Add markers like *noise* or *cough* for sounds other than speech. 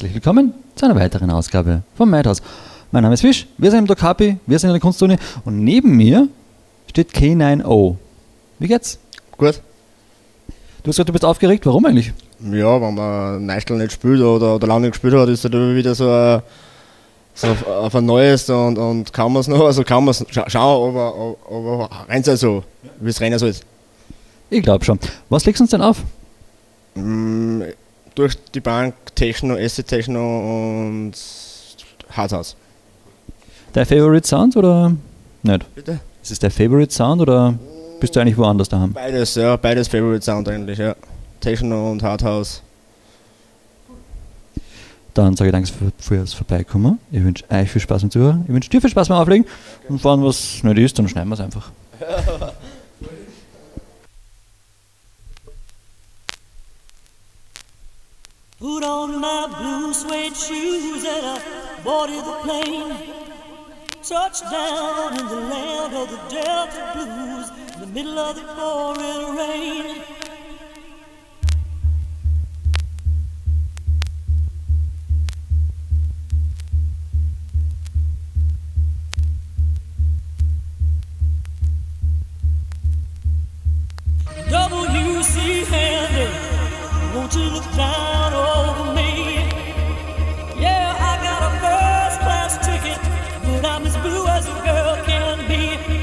herzlich willkommen zu einer weiteren Ausgabe vom Madhouse. Mein Name ist Fisch, wir sind im Doc Happy, wir sind in der Kunstuni und neben mir steht K9O. Wie geht's? Gut. Du hast gesagt, du bist aufgeregt, warum eigentlich? Ja, wenn man Neustel nicht spielt oder, oder lange nicht gespielt hat, ist das immer wieder so, ein, so auf, ein neues und, und kann man es noch, also kann man es scha schauen, aber, aber rennt es also, wie es rennen soll. Ich glaube schon. Was legst du uns denn auf? Mm, durch die Bank Techno, Acid Techno und Hardhouse. Dein Favorite Sound oder nicht? Bitte? Ist es der Favorite Sound oder bist du eigentlich woanders daheim? Beides, ja, beides Favorite Sound eigentlich, ja. Techno und Hardhouse. Dann sage ich danke für, fürs Vorbeikommen. Ich wünsche euch viel Spaß beim Zuhören. Ich wünsche dir viel Spaß beim Auflegen. Und wenn was nicht ist, dann schneiden wir es einfach. *laughs* Put on my blue suede shoes and I boarded the plane. Touchdown in the land of the Delta Blues in the middle of the pouring rain. WC Handy, Yeah, I got a first class ticket, but I'm as blue as a girl can be.